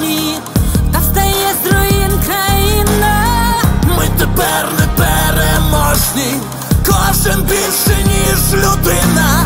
башні, та стає з руїн країна. Ну, Ми тепер не переможні, кожен більше, ніж людина.